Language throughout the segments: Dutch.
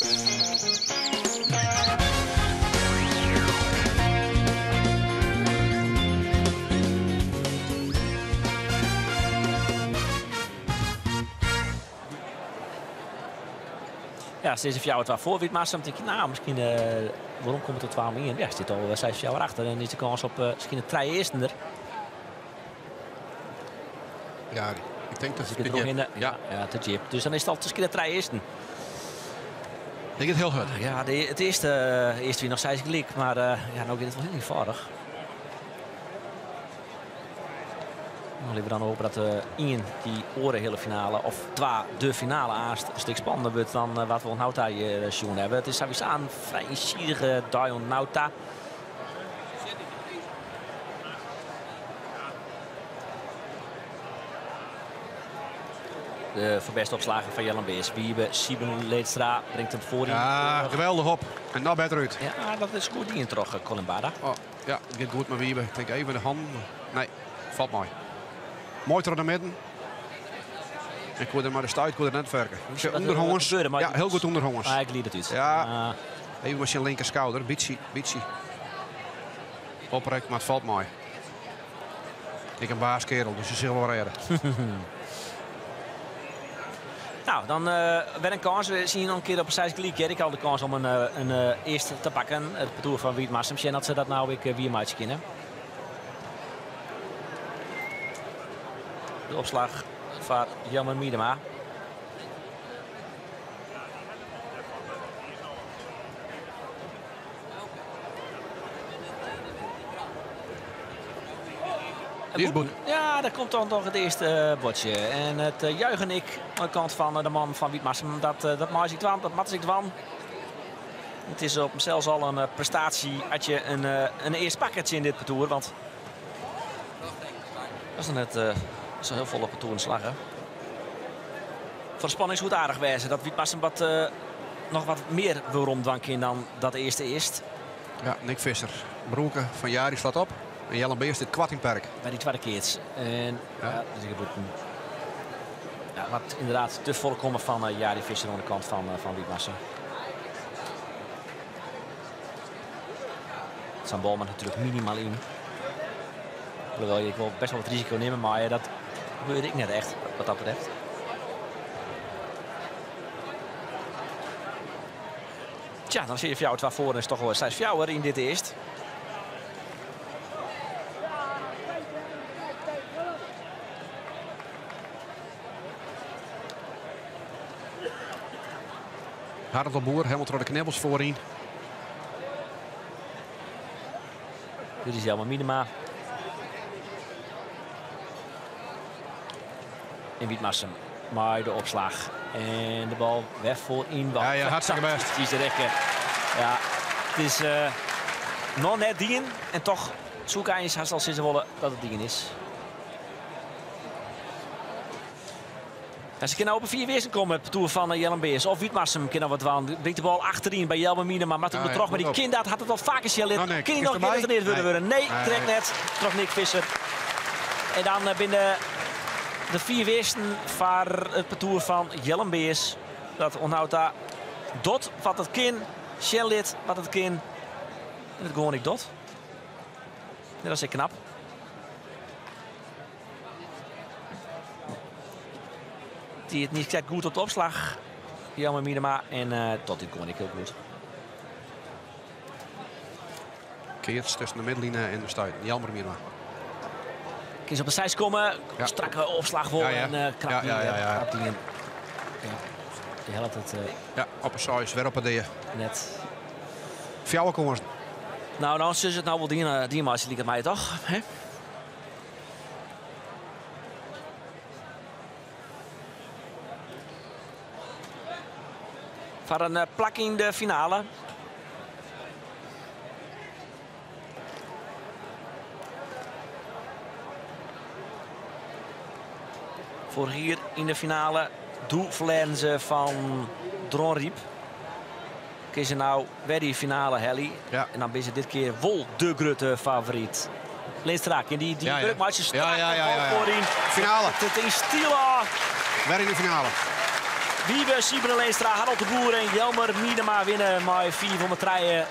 Ja, steeds een jou het waar voor Witmassa. Dan denk je, nou, misschien, uh, waarom komt het er 12 in? Ja, zit al uh, 6 jaar achter. En is de kans op uh, misschien een trein eerste er. Ja, ik denk dat het een in de, ja. ja, te jeep. Dus dan is het al misschien een trein eerste. Ik het heel goed. Ja, de, het eerste, uh, eerste wie nog steeds gelijk. Maar uh, ja, nou gaat het wel heel eenvoudig. Dan liever dan hopen dat uh, die oren hele finale of twee de finale aast een stuk spannender wordt dan wat we Nauta hier uh, hebben. Het is sowieso een vrij eensidige Dion Nauta. De voorbeste opslagen van Jellen Beers. Wiebe, Sieben, Leedstra brengt hem voor. Ja, geweldig op. En nou beter uit. Ja, dat is goed die toch, Colin Bada. Oh, ja, het gaat goed met Wiebe. Ik denk even de hand. Nee, valt mooi. Mooi door de midden. Ik er maar de stuit, ik er net werken. Onderhongers. Ja, heel goed onderhongers. Ah, ik liet het iets. Ja, uh. even met zijn linker schouder. Bitsie, bitsie. Oprek, maar het valt mooi. Ik een baaskerel, dus ze zullen wel redden. Nou, dan uh, weer een kans. We zien nog een keer op zijs gelijk. Ik had de kans om een, uh, een uh, eerste te pakken. Het parcours van Wietmassem. En dat ze dat nou weer weer maatje kennen. De opslag van Jammer Miedema. Ja, daar komt dan toch het eerste uh, bordje. En het uh, juichen ik aan de kant van uh, de man van Wietmassem. Dat, uh, dat maakt ik dwan, dat mat ik dwan. Het is op zelfs al een prestatie als je een, een eerste pakketje in dit parcours. Want dat is dan net een heel volle parcours slag. Voor de spanning is goed aardig wijzen. Dat Wietmassem wat, nog wat meer wil rondwanken dan dat eerste eerst. Ja, Nick Visser. Broeken van Jari slaat op. En Jelle Beers dit kwart in perk. Bij die keert. En ja. ja dus een, ja, wat inderdaad te volkomen van uh, Jari Visser aan de kant van, uh, van Wietmassen. Zijn bal natuurlijk minimaal in. Hoewel, ik wil best wel wat risico nemen, maar dat gebeurde ik net echt wat dat betreft. Tja, dan zie je jou het waarvoor is toch wel steeds Fjouwer in dit eerst. Harald Boer, helemaal door de knebbels voorin. Dit is Jelma Minima. In Wietmassem. Maar de opslag. En de bal weg voorin. Ja, ja, hartstikke best. Die is de rekken. Ja, het is uh, nog net dien. En toch zoeken eens haast al sinds willen dat het dien is. En ze kunnen op een vier wezen komen het toer van uh, Jellen Beers. Of Wietmassem kunnen wat waan. Brengt de bal achterin bij Jelme. Maar Martin ja, Maar die kind had het al vaker Jellit. Oh, nee, Kun nog een keer willen worden? Nee, nee trekt net. Trok Nick Visser. En dan uh, binnen de vier wezen van het parcours van Jellen Beers. Dat onthoudt daar Dot wat het kin. Shellit wat het kin. En het gewoon ik Dot. Dat is knap. Die het niet goed op de opslag. Jammer Minema. En uh, tot dit kon ik heel goed. Keert tussen de middenlijn en de stuit. Jammer Minema. Kies op de zijs komen. Ja. Strakke opslag voor. Ja, ja. En uh, krap ja, ja, die. Die helpt het. Uh, ja, op een size. Weer op een deel. Net. Nou, dan is het nou wel die, die maar, het mij toch? Hè? Voor een plak in de finale. Voor hier in de finale doe van Dronriep. Kiezen nou bij die finale Helly. Ja. En dan ben ze dit keer wol de grote favoriet. Leenstra, in die, die ja, ja. ja, ja, ja, ja, ja. Voorin. Finale. Het is Stila. Weer in de finale. Wiebe, Sieber Leenstra, Harold de Boer en Jelmer Miedema winnen maar vier van de treien.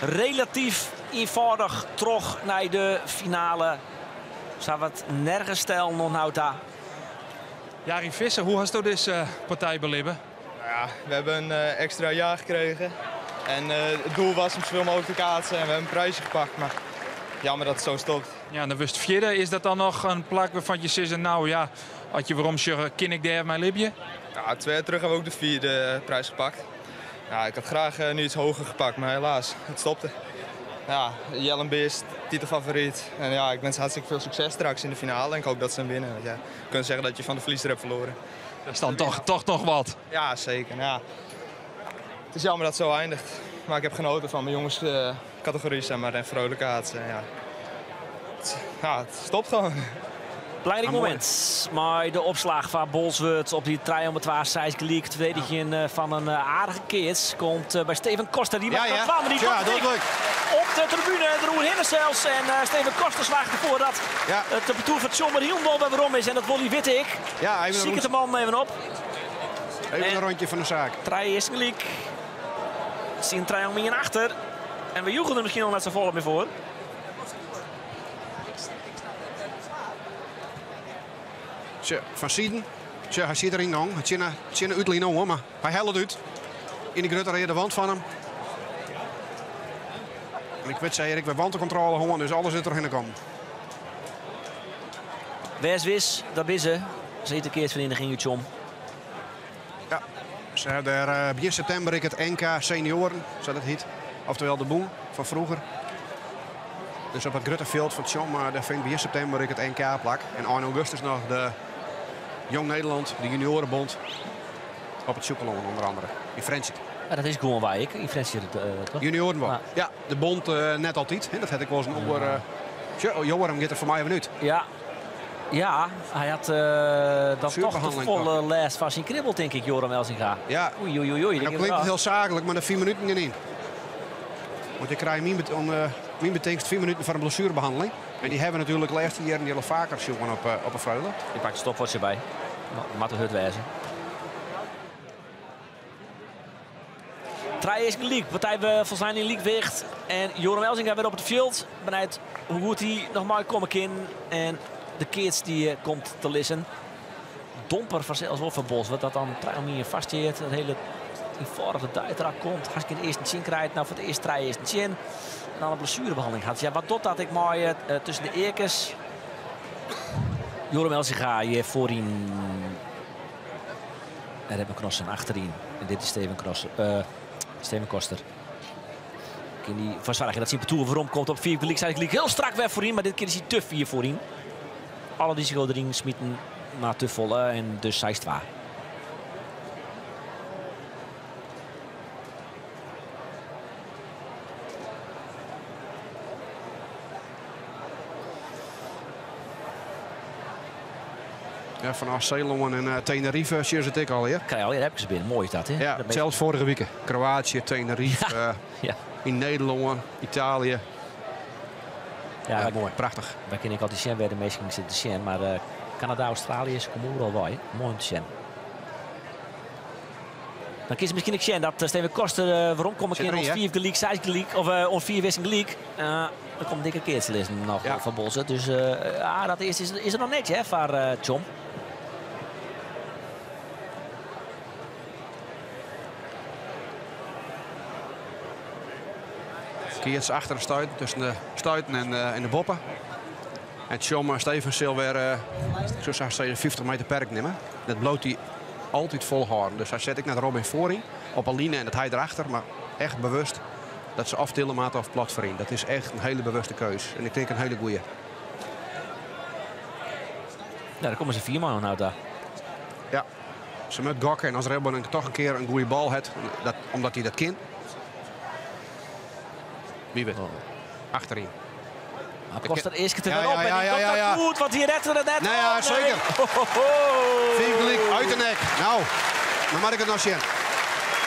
Relatief eenvoudig terug naar de finale. Zou wat nergens stel nog nou daar. Jari Visser, hoe hast u deze partij beleven? Ja, we hebben een uh, extra jaar gekregen. En uh, het doel was om zoveel mogelijk te kaatsen en we hebben een prijsje gepakt. Maar jammer dat het zo stopt. Ja, dan wist vierde. Is dat dan nog een plak waarvan je zegt, nou ja, had je waarom je ken ik daar mijn libje? Ja, twee jaar terug hebben we ook de vierde eh, prijs gepakt. Ja, ik had graag uh, nu iets hoger gepakt, maar helaas, het stopte. Ja, Jellen Beest, titelfavoriet. En ja, ik wens hartstikke veel succes straks in de finale. En ik hoop dat ze hem winnen. Ja, je kunt zeggen dat je van de verliezer hebt verloren. Dat is dan toch, toch nog wat. Ja, zeker. Ja. Het is jammer dat het zo eindigt. Maar ik heb genoten van mijn jongenscategorie, uh, zeg maar, en vrolijkheid. En ja. Het, ja, het stopt gewoon. Belangrijk moment. Maar de opslag van Bolsward op die 312 League. Het verdediging ja. van een uh, aardige keers. Komt uh, bij Steven Koster. Die ja, ja. kwam. Die ja, Op de tribune. De Roer zelfs. En uh, Steven Koster slaagt ervoor dat ja. het betoer van John Hielmol bij is. En dat Wolly witte ik. Ja, even Zie ik de man even op. Even en een rondje van de zaak. Trij is League. Zien Trij in achter. En we joegen er misschien al met z'n volle mee voor. Van Sieden. hij zit erin nog. Het is een uitlijn hoor, maar hij helpt uit. In de grutte de wand van hem. En ik weet zei ik we wandencontrole gewoon, dus alles zit er in de kant. Wes wis, dat is ze. Zit een keersvereniging Chom. Ja, ze hebben er uh, begin september ik het NK senioren, zo dat heet. Oftewel de boel van vroeger. Dus op het Grutteveld van Tjom, uh, daar vindt begin september ik het NK plak. En 1 augustus nog de Jong Nederland, de juniorenbond. Op het Soekelon onder andere. In French. Ja, dat is gewoon waar ik. In French uh, toch? Juniorenbond. Ah. Ja, de bond uh, net altijd. Dat had ik wel eens een oor. Uh, Joram gaat er voor mij even uit. Ja. Ja, hij had uh, dat toch de volle les van zijn kribbel, denk ik, Joram Elsinga. Ja, oei, oei, oei. dan klinkt het heel zakelijk, maar na vier minuten niet. Want je krijgt min, om, uh, betekent vier minuten voor een blessurebehandeling. En die hebben natuurlijk de laatste jaren heel vaker zoeken op, uh, op een veulen. Je pakt stopwatch erbij. Matte Hut wijzen. Trij is league. Partij volgens mij in league weegt. En Joram Elzinga weer op het veld. Benijd hoe goed hij nog maar komen kan. En de kids die uh, komt te lissen. Domper van zelfs van Bos. Wat dat dan Trij vastjeert. Het hele eenvoudige duitrak komt. Als ik de eerste chin krijgt. Nou voor het Trij is een chin. En dan een blessurebehandeling gaat. Ja, wat tot dat ik mooi uh, tussen de eerkes Joram Elsinga je voorin. Daar hebben Knossen achterin. En dit is Steven, Crossen, uh, Steven Koster. In die verzorgen dat Simpetoe waarom komt op vier publiek. Eigenlijk heel strak weg voorin, maar dit keer is hij te vier voorin. Alle die zich erin smieten naar te volle en dus zij is het waar. Ja, vanaf Ceylon en uh, Tenerife zit ik al, ja. Krijg je al, heb ik ze binnen. Mooi is dat, hè? Ja, zelfs vorige week. Kroatië, Tenerife, ja. Uh, ja. in Nederland, Italië. Ja, ja mooi, prachtig. Wij kennen ik altijd Shen bij de meeste zitten Shen, maar uh, Canada, Australië is al wel, Mooi om te Shen. Dan kies misschien ik Shen dat Steven Koster, uh, waarom kom ik in ons vierde league, zesde league, of uh, ons vier wissing league. Uh, dan komt dikke keer te lezen nog ja. van Bossen. Dus ja, dat is, is, is er nog netje hè, voor uh, Chom. Kiers achter de stuit, tussen de stuiten en, uh, en de boppen. En Tjom Stevens zal weer, uh, zo 50 meter perk nemen. Dat bloot hij altijd volhouden. Dus hij zet ik naar Robin voorin op Aline en dat hij erachter. Maar echt bewust dat ze aftillen maat of plat voorin. Dat is echt een hele bewuste keus. En ik denk een hele goeie. Ja, daar komen ze vier man uit daar. Ja, ze met gokken. En als Rebben toch een keer een goede bal heeft, dat, omdat hij dat kind, wie weet. Oh. Achterin. Maar kost er eerst keer ja, ja, ja, ja, ja, ja. goed, want hier redt het net. Nee, ja, zeker. Uit de nek. Nou, dan mag ik het nog zien.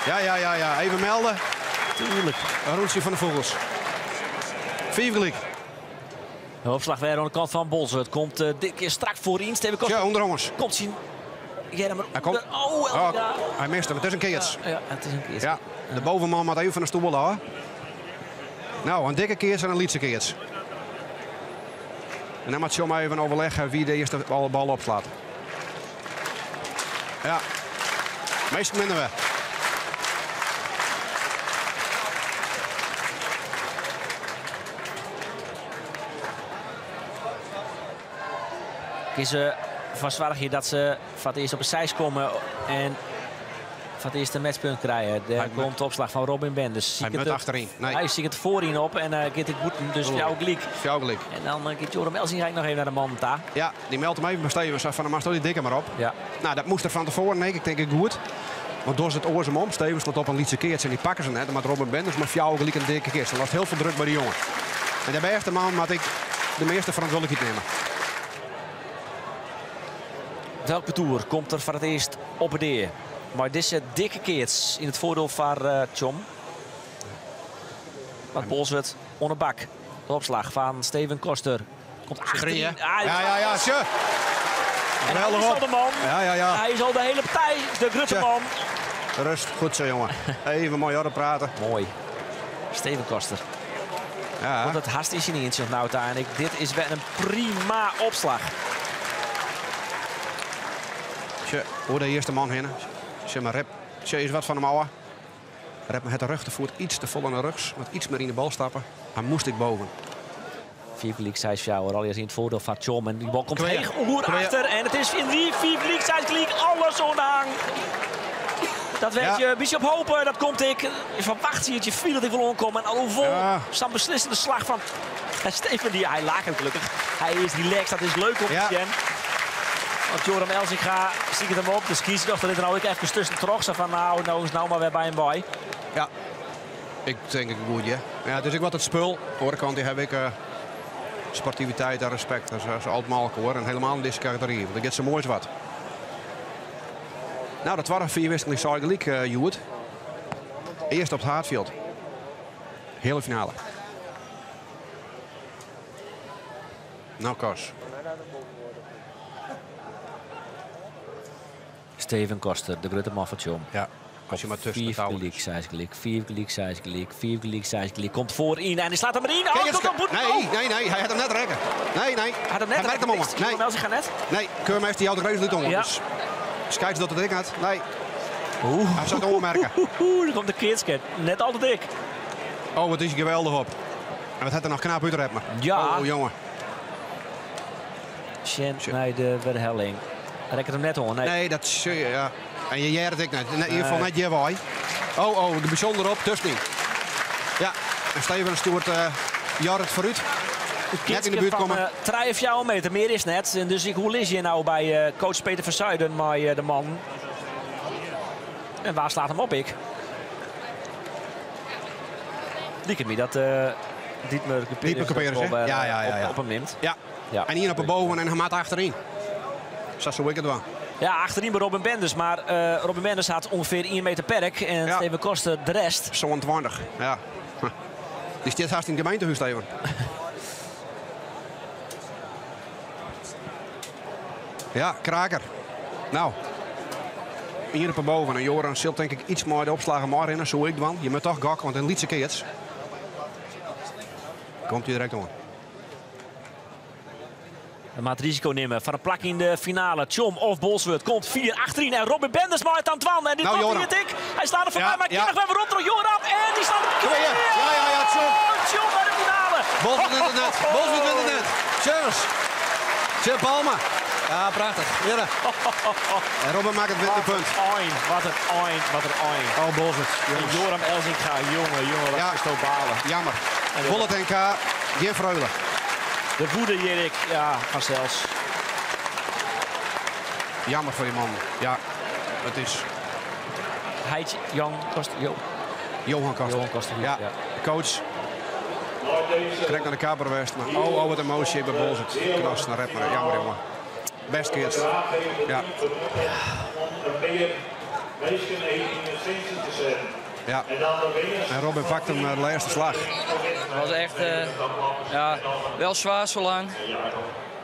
Ja, ja, ja, ja. Even melden. Tuurlijk. Een roetje van de vogels. Vinkelijk. De opslag weer aan de kant van Bols. Het komt uh, dit keer strak voorin. Steven Koster. Ja, onder jongens. Komt zien Jermer. Hij komt. Oh, oh, hij mist hem. Het is een keertje. Ja, het is een keertje. Ja, de bovenman moet even van de stoel houden. Nou, een dikke keertje en een lietse keertje. En dan moet John maar even overleggen wie de eerste bal, bal opslaat. Ja, meest minder we. Kiezen van Zwargje dat ze van het eerst op een zijs komen en van het eerste matchpunt krijgen. Er komt de opslag van Robin Benders. Hij moet achterin. Nee. Hij ziet het voorin op en uh, gaat het boeten, dus jouw gelijk. Jouw gelijk. En dan uh, gaat Joram Elsing ik nog even naar de man daar. Ja, die meldt hem even bij Stevens van dan mag die dikker maar op. Ja. Nou, dat moest er van tevoren, nee, ik denk ik goed. Want door het oorzaam om, Stevens staat op een lietse keertje en die pakken ze net. Maar Robin Benders maar jouw gelijk een dikke keertje. Er was heel veel druk bij die jongen. En de beste man had ik de meeste verantwoordelijkheid nemen. Welke toer komt er voor het eerst op het eer? Maar deze dikke keerts in het voordeel van uh, Chom. Wat Bolswet onderbak. De opslag van Steven Koster. Komt achterin. Ah, ja, ja, ja. Tje. En hij is al de man. Ja, ja, ja. Hij is al de hele partij. De Grutteman. Rust. Goed zo, jongen. Even mooi harder praten. Mooi. Steven Koster. Ja. Want het haast is hij niet in zich nou uiteindelijk. Dit is wel een prima opslag. Tje, hoe de eerste man heen. Zeg maar, rep. Is wat van hem ouwe. Rep met de rechtervoet iets te vol in de rugs. Wat iets meer in de bal stappen. Hij moest ik boven. Sjouwer, al in het voordeel van Chom. En die bal komt heeg oer achter. En het is in die Vierklik zij Kliek alles onderhang. Dat weet ja. je, een beetje op hopen. Dat komt ik. Je verwacht je het je viel dat ik wil omkomen. En al hoe vol ja. staan beslissende slag van Steven. Die, hij laagt hem gelukkig. Hij is relaxed. Dat is leuk om te zien. Want Joram Elsinga het hem op. Dus kies dat er nou ik even tussen. Zo van nou, nou is nou maar weer bij een boy. Ja, ik denk ik goed, ja. ja. Dus ik wat het spul. De kant die heb ik uh, sportiviteit en respect. Dat is, dat is altijd hoor. En helemaal in deze categorie. Want ik get zo moois wat. Nou, dat waren vier wisselingen Saar uh, Joet. Eerst op het Hartfield. Hele finale. Nou, Kos. Steven Koster, de grote man van. Ja, als je maar tussen Vier gelijk, zes gelijk, vier gelijk, zes gelijk, vier gelijk, zes gelijk. Komt voor in en hij slaat hem erin. Oh, komt op, nee, nee, nee, hij had hem net rekken. Nee, nee. Had hem net hij hem om. Nee. Wel, net. Nee, Keurm heeft die oude reus niet om. Ja. Dus dat het dik had. Nee. Oeh. Hij zou het ommerken. Oeh, komt de keersket. Net al te dik. Oh, wat is hij geweldig op. En wat had er nog knap uit maar. Ja. Oh, jongen. Sjen naar de verhelling. Rek het hem net om. Nee, nee dat is... Ja. En je jert ik net. In ieder geval net je waai. Oh, oh, de bijzonder op. Dus niet. Ja, en Steven stoert uh, Jarret vooruit. Net in de buurt komen. Uh, 3 of jouw meter, meer is net. En dus ik, hoe lees je nou bij uh, coach Peter van Zuiden, maar uh, de man. En waar slaat hem op ik? Dikke me dat uh, Dietmer op, ja, ja, ja, ja. op, op hem neemt. Ja. ja. En hier op boven en hij maakt achterin. Zo het wel. Ja, achterin bij Robin Benders. Maar uh, Robin Benders had ongeveer 1 meter perk. En ja. Steven Koster de rest. Zo'n 20, ja. Die is dit haast in het gemeentehuis, Steven. ja, kraker. Nou. Hier op boven. En Joran zult denk ik iets meer de opslagen maar in. Zo ik dan. Je moet toch gakken, want een lietse keerts. Komt hij direct om. Hij maakt risico nemen van een plak in de finale. Tjom of Bolswert komt 4 achterin. En Robin Benders maakt aan Twan. En dit nou, wordt ik. Hij staat er voorbij, ja, maar ja. nog even rond door Joram. En die staat er Ja, ja, ja, ja Tjom. Tjom bij de finale. Bolswert in het net. Bolswert in het net. Cheers. Chip Palma. Ja, prachtig. Ja. En Robin maakt het witte punt. Oin, wat een oin, wat een oin. Oh, Bolswert. Joram Elzinga, jongen, jongen, wat ja. is toch balen. Jammer. Bullet NK, geen vreugde. De woede, Jerik. Ja, van zelfs. Jammer voor die man. Ja, het is... Heitje, Jan Koster, jo. Johan Koster. Johan ja. ja. Coach. Trek naar de kamerwest. Maar oh, oh, wat emotie bij Bolzit. Knas naar Redmer. Jammer, jongen. Best keert. Ja. Ja. En Robin pakt hem de eerste slag. Het was echt uh, ja, wel zwaar zo lang.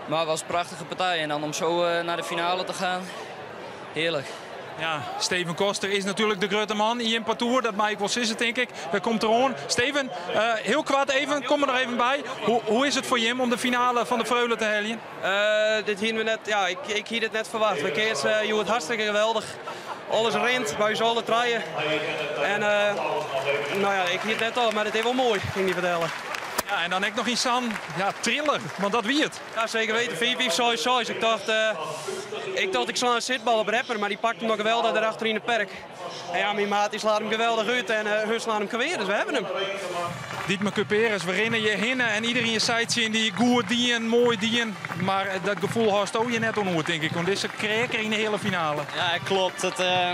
Maar het was een prachtige partij. En dan om zo uh, naar de finale te gaan. heerlijk. Ja, Steven Koster is natuurlijk de grote man hier in Partour. Dat wel sissen, denk ik. Daar komt er aan. Steven, uh, heel kwaad even, kom er nog even bij. Hoe, hoe is het voor Jim om de finale van de Freulen te halen? Uh, dit we net, ja, ik, ik hier dit net verwacht. We keert, uh, je wordt hartstikke geweldig. Alles rent, bij je alle. En nou ja, ik hier net al, maar het is wel mooi, ging die vertellen. Ja, en dan heb ik nog iets aan. Ja, trillen, want dat wie het. Ja, zeker weten. 4 5 6 6 Ik dacht, uh, ik dacht ik sla een zitbal op rapper, maar die pakt hem nog geweldig daarachter in de perk. En ja, mijn maat die slaat hem geweldig uit en uh, hun slaan hem geweer, dus we hebben hem. Dietmar Cuperes, we rennen je hinnen en iedereen je site zien die goed dien, mooi dien. Maar dat gevoel had je net ontmoet, denk ik. Want dit is een kreker in de hele finale. Ja, klopt. Het, uh,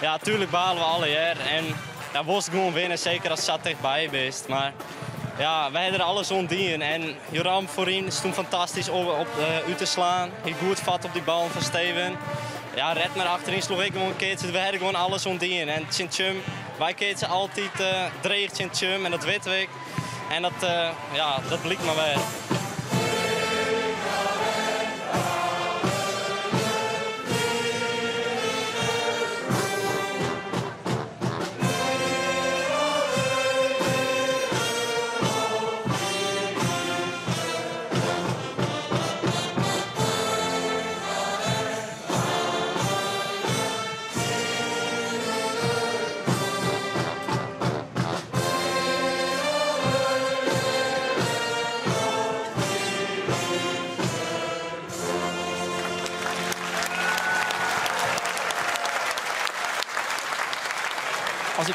ja, tuurlijk balen we alle jaar. En ja, was gewoon winnen, zeker als het dichtbij is. Maar ja, wij hadden alles ontdienen. En Joram voorin is toen fantastisch op, op uh, u te slaan. Hij goed vat op die bal van Steven. Ja, red naar achterin sloeg ik gewoon een keertje. We hadden gewoon alles ontdienen. En Sint-Chum, wij keertje altijd uh, dreigt Sint-Chum en dat weten we. En dat, uh, ja, dat blijkt maar weer.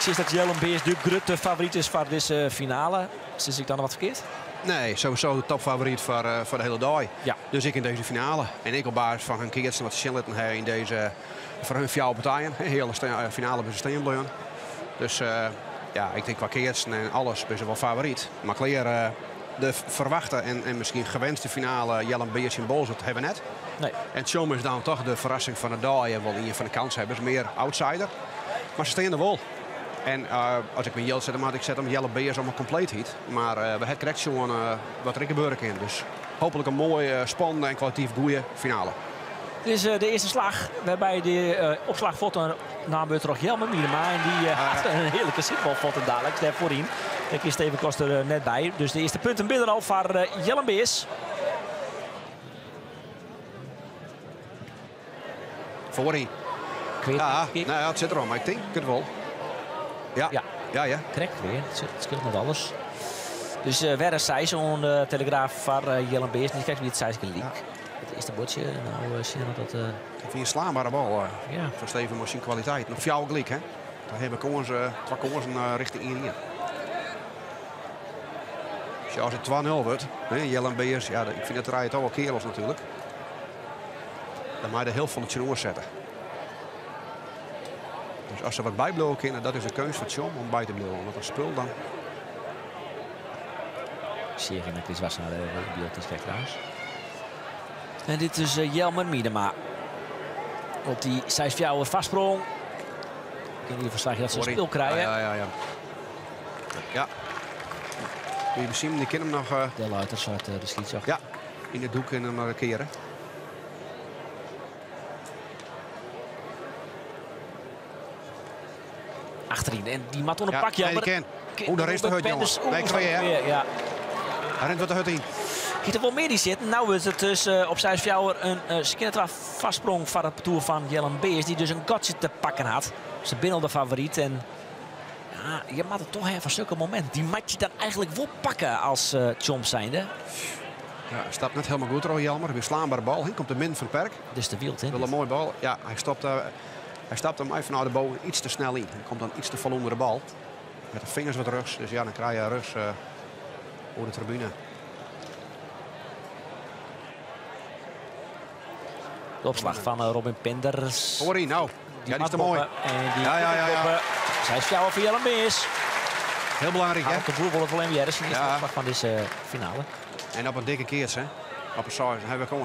Zie dat Jellen Beers de grote favoriet is voor deze finale, zie ik dan wat verkeerd? Nee, sowieso de topfavoriet voor, uh, voor de hele dag. Ja. Dus ik in deze finale. En ik op basis van hun keertje wat ze in deze, voor hun vier partijen. Een hele finale bij Steenbloeien. Dus uh, ja, ik denk qua keertje en alles ben ze wel favoriet. Maar uh, de verwachte en, en misschien gewenste finale Jellen Beers in Bolzert hebben we net. Nee. En Tjom is dan toch de verrassing van de dag. Wel in van de kans hebben ze meer outsider. Maar ze staan er wel. En uh, als ik mijn Jelle zet, dan had ik zet hem Jelle Beers allemaal compleet heet. Maar uh, we hebben correct gewoon uh, wat Rikkenburg in. Dus hopelijk een mooie, spannende en kwalitatief goede finale. Dit is de eerste slag waarbij de opslag valt een naambeurt terug Jelmer Miedema. En die had een heerlijke zitbalfoto dadelijk daar voorin. Daar is Steven Koster net bij. Dus de eerste punten binnen al voor Jelle Beers. Voorin. Ja, nou ja, het zit er al, maar ik denk het wel. Ja. Ja, ja. ja. Correct weer. Het scheelt met alles. Dus uh, weer zij zo'n uh, telegraaf van uh, Jellen Beers. Niet kijken wie het zijs leak. Ja. Het eerste bordje. Nou, uh, zien we dat. Uh... Vind je slaanbare bal ja. van Steven Machine kwaliteit. Nog gelijk, hè? Dan hebben we twee richting 1 Dus als het 2-0 wordt, hè, Jellen Beers, ja, ik vind het rijdt al wel kerels natuurlijk. Dan moet je er heel veel het zetten. Dus als ze wat bijblowen kunnen, dat is de keuze van John om bij te blijven. Want als spul dan... Zeer in het is was naar de beeld is trouwens. En dit is uh, Jelmer Miedema. Op die Sijsfjouwer vastsprong. In ieder geval dat ze een speel krijgen. Ja, ja, ja. Ja. Je zien, die kunnen hem nog... Uh... De Luiters uit uh, de schietzacht. Ja, in het doek en hem markeren. Achterin. En die mat onder ja, pakje. Ja, ken. Oeh, daar is de hut, jongens. Nee, twee, hè? Ja. Hij rent wat de hut in. Giet er wel meer die zitten. Nou is het dus uh, op Zijsfjouwer een uh, skinnetra vastsprong van het toer van Jellen Beers. Die dus een gotje te pakken had. Ze binnen de favoriet. En ja, je maakt het toch even zulke moment. Die mat je dan eigenlijk wel pakken als uh, Chomp zijnde. Ja, hij stapt net helemaal goed, Roy Jelmer. Weer slaanbare bal. Hier komt de min van Perk. Dus de wild, hè? Wel een mooie bal. Ja, hij stopt daar. Hij stapt hem even naar de boven iets te snel in. Hij komt dan iets te vol onder de bal. Met de vingers wat rugs. Dus ja, dan krijg je rugs uh, voor de tribune. De opslag van uh, Robin Penders. Je nou. Die ja, die is te mooi. En die ja, ja, ja. ja. Zij jouw voor Jelle Beers. Heel belangrijk, hè? De wordt voor MWR is de opslag van deze finale. En op een dikke keers, hè? Op een dan hebben we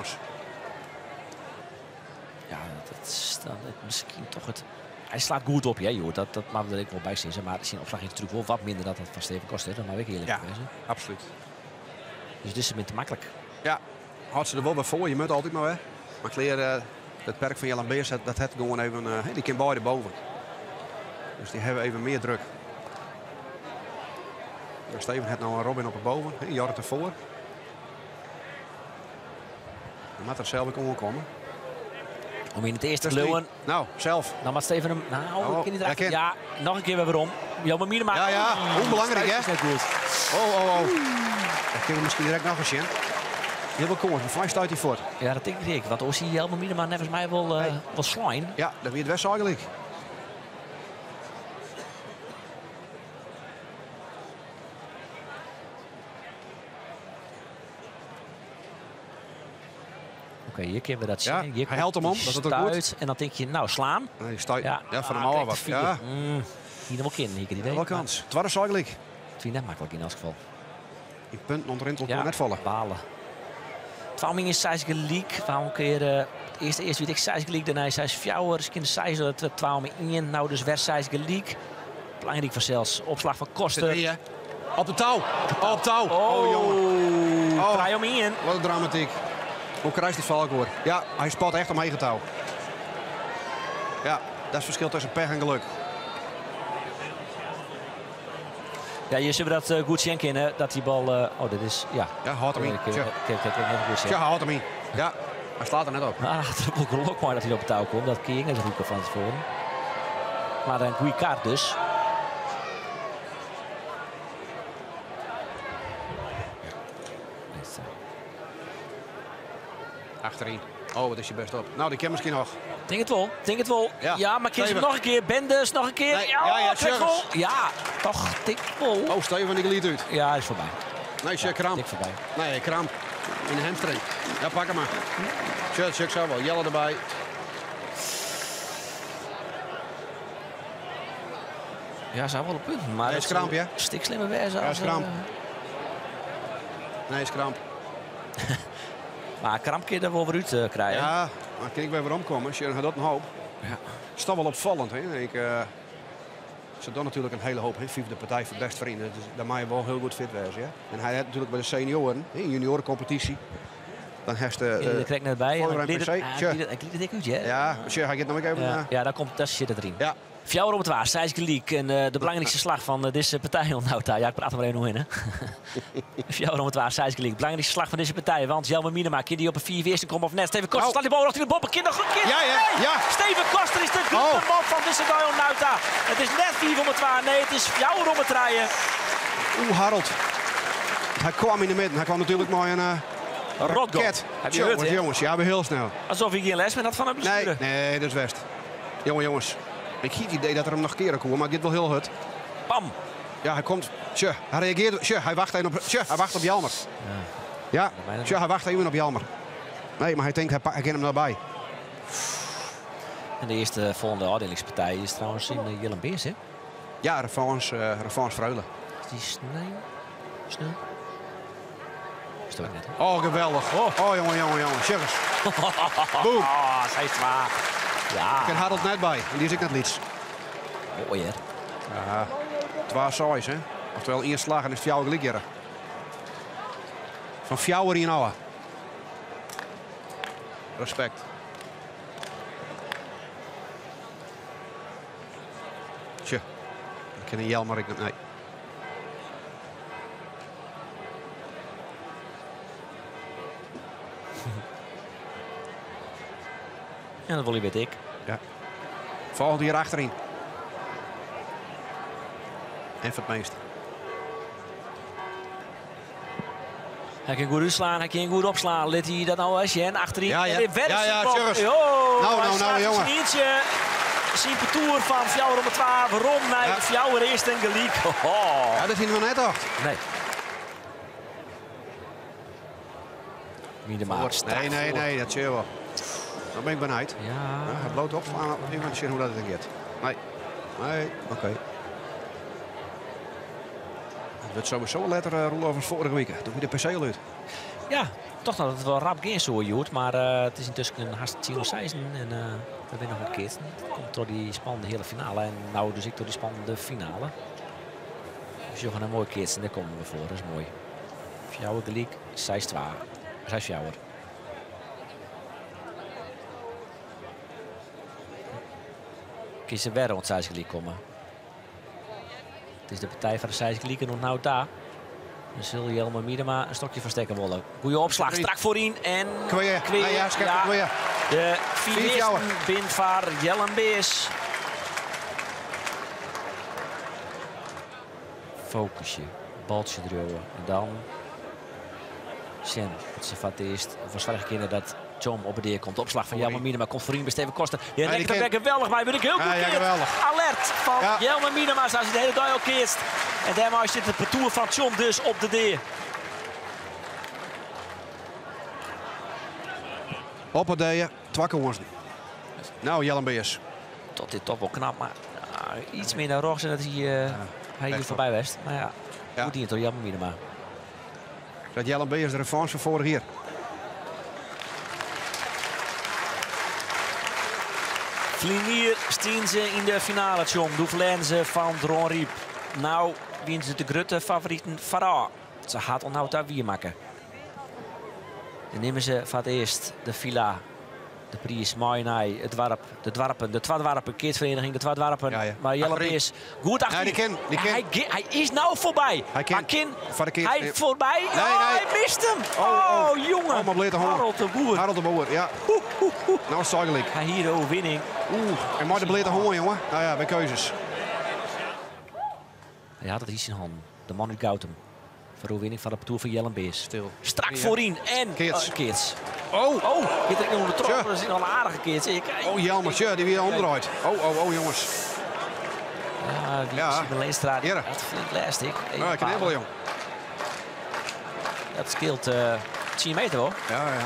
kans is dan misschien toch het... Hij slaat goed op, ja, joh. Dat, dat mag er ik wel bij zien. Maar zijn opslag is natuurlijk wel wat minder dan dat van Steven Koster. Dat mag ik eerlijk ja, absoluut. Dus dit is het te makkelijk. Ja, had ze er wel bij voor. Je moet altijd maar, hè. Maar Kleer uh, Het perk van Jan Beers, dat, dat heeft gewoon even, uh, die kan beide boven. Dus die hebben even meer druk. Steven heeft nou een Robin op het boven, een jaar ervoor. Dan moet er zelf ook komen. Om in het eerste te luwen. Nou, zelf. Dan moet Steven hem... Nou, oh, ik kan Ja, nog een keer weer waarom. Jammer Miene Ja, ja. Onbelangrijk, hè? Oh, oh, oh. Dat kunnen we misschien direct nog eens zien. Heel veel komen, van stuit hij voort. Ja, dat denk ik. Want als hij Jelmer Miedema nevens mij wel, uh, hey. wel slijn. Ja, dat weet het best eigenlijk. Oké, hier kunnen we dat zien. Ja, hij helpt hem om, dat is ook goed. En dan denk je, nou, slaan. Nee, stuit. Ja, ja van de ah, wat. Ja. Mm, hier nog wel hier idee. Wel kans. Het was eigenlijk. Het is net makkelijk in elk geval. Die punt onderin tot ja, net vallen. balen. Twamming is 6 league. Waarom keer eerst eerst weet ik 6 league, daarna 6 fjouwer. Skin 6 het Twamming in. Nou dus weer 6 league. Belangrijk van zelfs opslag van kosten. Op de touw. Op touw. Oh, oh jongen. Oh. Draai om in. Wat een dramatiek. Hoe krijgt die Valkhoor? Ja, hij spat echt om eigen touw. Ja, dat is het verschil tussen pech en geluk. Ja, je ziet dat uh, goed zien kennen, dat die bal... Uh, oh, dit is... Ja, ja houdt hem in. Kijk, kijk, kijk, Ja, houdt hem in. Ja, hij slaat er net op. Ah, het is ook geluk maar dat hij op het touw komt. Dat keer net roepen van tevoren. Maar een goede kaart dus. Achterin. Oh, wat is je best op. Nou, die ken misschien nog. Denk het wel. Denk het wel. Ja, ja maar kies hem nog een keer. Benders nog een keer. Nee. Ja, ja, ja, ja, toch dik vol. Oh, Steven, die liet uit. Ja, is voorbij. Nee, check ja, kramp. voorbij. Nee, kramp. In de hamstring. Ja, pak hem maar. Check, check zo wel. Jelle erbij. Ja, zou wel een punt. Maar nee, is kramp, ja? Stik slimmer wezen. Ja, is kramp. Nee, is kramp. Maar Kramp kun je er wel weer uit uh, krijgen. Ja, maar kijk bij weer omkomen. Sharon gaat dat een hoop. Ja. Is toch wel opvallend. Hè? Ik, uh, ze doen natuurlijk een hele hoop. Hè? de partij voor best vrienden. Dus daar mag je wel heel goed fit wezen. Ja? En hij heeft natuurlijk bij de senioren, in juniorencompetitie. Dan heeft de. Uh, ja, krijg net bij. Ik liet het uit, ja. Hij gaat nog even. Ja, ja daar komt dat zit erin. Ja. Fjouwer op het waar, League. En uh, de belangrijkste slag van uh, deze partij onthoud daar. Ja, ik praat er maar even in. Fjouwer op het waar, League. Belangrijkste slag van deze partij. Want Jelmer Minema, kind die op een 4 eerste komt of net. Steven Koster oh. slaat die bal nog in de boppen. Kind een keer. Ja, ja, ja. Steven Koster is de grote oh. man van deze partij onthoud daar. Het is net 4 om het waar. Nee, het is Fjouwer om het rijden. Oeh, Harold. Hij kwam in de midden. Hij kwam natuurlijk mooi een... Uh... Rocket. Heb je gehoord, jongens, ja, we heel snel. Alsof ik hier les ben dat van een bestuurder. Nee, nee, dat is West. Jongen, jongens. Ik zie het idee dat er hem nog keren komen, maar dit wel heel hut. Pam. Ja, hij komt. Tje, hij reageert. Tje, hij wacht op, tje, hij wacht op Jalmer. Ja, ja tje, hij wacht even op Jalmer. Nee, maar hij denkt, hij, hij hem nabij. En de eerste volgende afdelingspartij is trouwens in uh, Jelle Beers, hè? Ja, Revanse, uh, Revanse Vreulen. Is die snel? Snel? Is dat net? Oh, geweldig. Oh, oh jongen, jongen, jongen. Shuggers. Boom. Oh, is waar. Ja. Ik ken Harold net bij. En die is ik net liets. Mooi, hè? Ja, twee saais, hè. Oftewel, één slag en is fjouwer gelijk Van fjouwer in ouwe. Respect. Tje. Ik ken een jel, maar ik... Nee. En dat volley weet ik. Ja. Volgende hier achterin. En het meest. Hij kan goed uitslaan, hij kan goed opslaan. Let hij dat nou als je en achterin. Ja, ja, ja, ja, ja oh, nou, nou, nou, jongen. Simpe Tour van Fjouwer om het 12. Ron naar ja. Fjouwer eerst en Geliek. Oh. Ja, dat zien we net toch? Nee. Miedema. Nee, nee, nee, dat zie je wel. Dan ben ik benieuwd. Ja. ja het bloot op aan iemand zien hoe dat het gaat. Nee. Nee, oké. Okay. Het werd sowieso letter uh, over vorige week. Toen je de PC uit. Ja, toch dat het wel rap ging zo, Joert. Maar uh, het is intussen een hartstikke seizoen. En uh, we winnen nog een keer. Het komt door die spannende hele finale. En nou dus ik door die spannende finale. Dus je een mooie keer en daar komen we voor. Dat is mooi. Fjouwer gelijk, 6-2. 6 jouwer. Kiezen weer rond Zijsgeliek komen. Het is de partij van de Zijsgeliek en nou daar. Dan zul Jelmer Miedema een stokje verstekken willen. Goeie opslag, strak voorin en... Kweer. Kweer, Ah, ja, ja. Kweer. De Vier vier jouwen. bint van Jellen Beers. Focusje, baltje druwen. En dan... Sjen, het is voor het eerst. Voor zware kinderen dat John op het deer komt. Opslag van Jelmer Miedema komt voorin bij Steven Koster. Ja, die nek er ken- weer geweldig bij. Ben ik heel Ja, goed ja, keert. Alert van Ja. Jelmer Miedema. Zoals hij de hele dag al keert. En daarmee zit het parcours van John dus op de deer. Op het deeën, twakkenworsten. Nou, Jellen Beers. Tot dit toch wel knap, maar ah, iets meer naar rechts en dat hij, eh hij hier voorbij was. Maar ja, Ja. goed niet door Jan Miedema. Dat Jellen Beers de revanche van vorig Vlinier staan ze in de finale, John. De ze van Dron Riep. Nou, winnen ze de grote favorieten Farah. Ze gaat onhoud daar weer maken. Dan nemen ze voor het eerst de villa. De prijs, Maainai, het dwarp, de dwarpen, de twadwarpen, keertvereniging, de twadwarpen. Ja, ja. Maar Jelle is goed achterin. Ja, die ken, die ken. Hij, hij is nou voorbij. Hij Van de keer- hij voorbij. Nee, oh, nee. hij mist hem. Oh, Oh, oh. jongen. De. Harold de Boer. Harold de Boer, ja. Nou, Zuidelijk. Hij hier de overwinning. Oeh, en maar de de honger, jongen. Nou ja, bij keuzes. Hij had het iets in handen. De man uit Gautum. De overwinning van de Tour van Jellen Beers. Stil. Strak voorin en Keerts. Keerts. Oh, Oh, dit is onder de trap. Dat is al een aardige Keerts. Ik, oh Jelmers, ja, die weer omdraait. Oh, oh, oh, jongens. ja, wie Ja. is de Leenstraat? Hier. Dat flink lastig. Even Nou, ik kan wel, jong. Dat scheelt eh 10 meter hoor. Ja, ja, ja.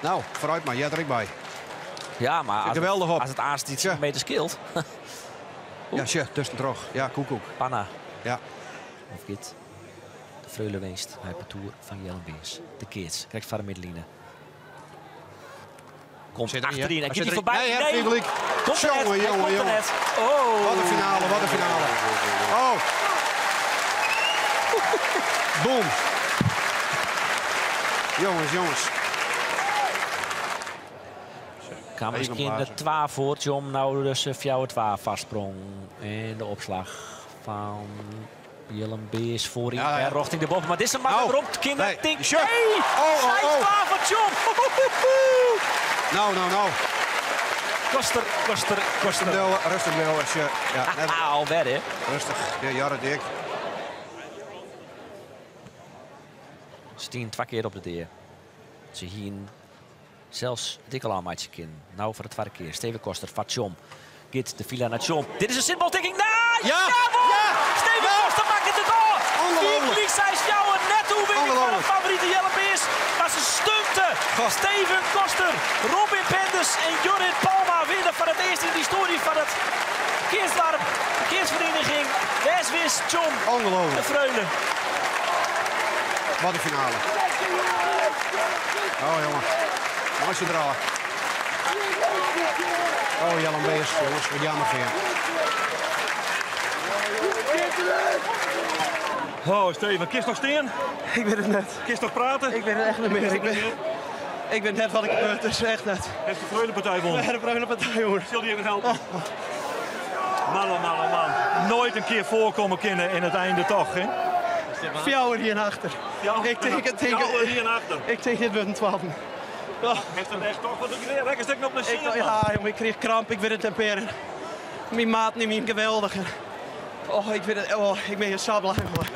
Nou, vooruit maar, jij er bij. Ja, maar als, geweldig het, op. als het aast die 10 Tja. meter scheelt. Ja, tje, tussen terug. Ja, koek, koek. Panna. Ja. Of dit. De Freule winst. Hij Tour van Beers. De Keerts. Krijgt van de middenline. Komt Zit er achterin. En zit hij voorbij? Nee, hè, publiek. Komt er net. Jongen, jongen, komt jongen. net. Oh. Wat een finale, wat een finale. Oh. Boom. Jongens, jongens. Kan misschien de blazen. 12 voor John nou dus uh, jouw 12 vastsprong. En de opslag van Willem Beers voorin. Ja, ja. Ja, richting de bocht. Maar dit is een man Nou, erop. Kinderen, nee, tink. shut. Hey, Oh, oh, oh. 12 van John. Nou, nou, nou. Koster, koster, Rustig koster. rustig deel. Als je, ja, net, alweer hè. rustig. Ja, Jarre dik. Stien twee keer op de deur. Ze hier zelfs dikke laamaatje kin. Nou voor het tweede keer. Steven Koster, Fatjom. Git de fila naar Tjom. Dit is een simpeltikking. Nou, Ja! Ja! Steven Ja! Koster maakt het de goal. Ongelooflijk. Zij jouwen net hoe van het favoriete Jellebeers. Maar ze stunten. Steven Koster, Robin Penders en Jorrit Palma winnen voor het eerst in de historie van het Keersdorp. De Keersvereniging. Weswis, Tjom, de Ongelooflijk. Freule. Wat een finale. Oh, jongen. Mooiste draag. Oh, Jan Beers, jongens. Wat jammer voor. Oh, Steven, kist nog steen? Ik weet het net. Kist nog praten? Ik weet het echt niet meer. Ik ben, ik ben net wat ik gebeurd, dus echt net. Heeft de Freudenpartij won. We hebben een partij, jongen. Zal die even helpen? Man, oh man, oh man. Nooit een keer voorkomen kunnen in het einde toch, hè? Fjouwer hier achter. Ja, Ik denk denk Ja, hier naar achter. Ik denk dit wordt een 12. Heeft een echt toch wat ik lekker stuk op de Ik, ja, jongen, ik kreeg kramp, ik weet het temperen. Mijn maat neemt hem geweldig. Oh, ik, vind het, oh, ik ben hier zo blij. man.